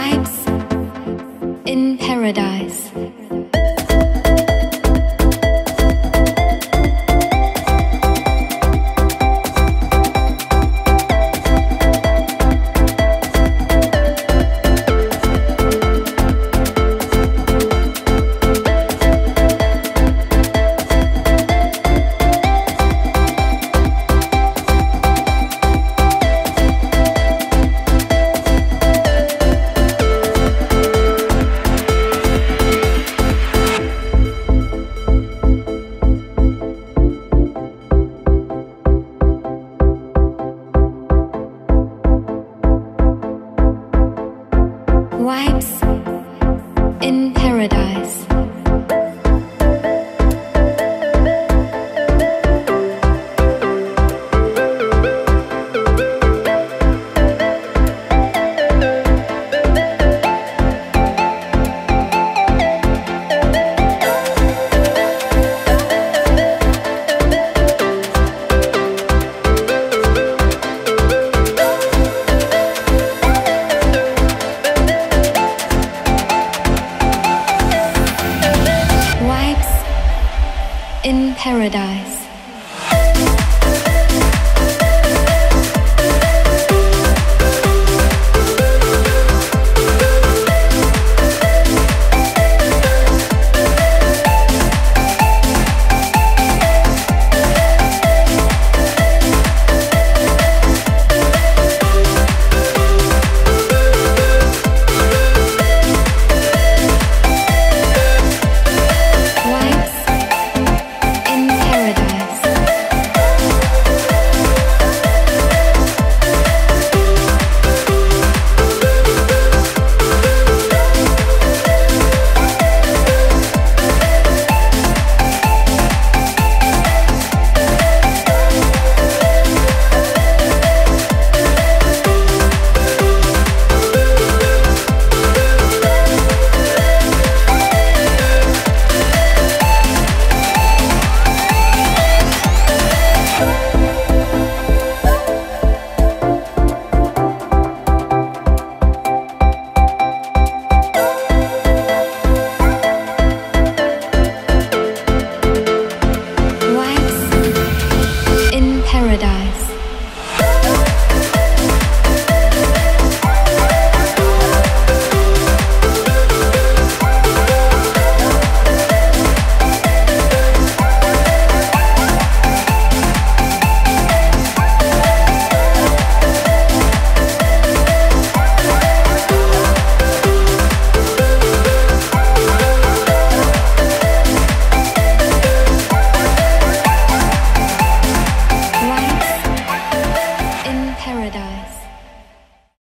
vibes in paradise. Vibes in Paradise. In Paradise.